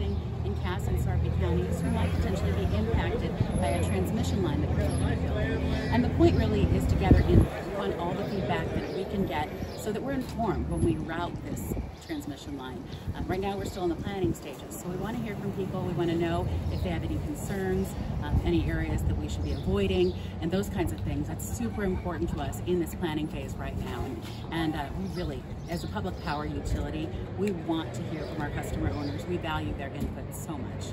living in Cass and Sarpy counties who might potentially be impacted by a transmission line that we're looking to build. And the point really is to gather input. on all the feedback that we can get so that we're informed when we route this transmission line. Uh, right now we're still in the planning stages, so we want to hear from people. We want to know if they have any concerns, um, any areas that we should be avoiding, and those kinds of things. That's super important to us in this planning phase right now. And, and uh, we really, as a public power utility, we want to hear from our customer owners. We value their input so much.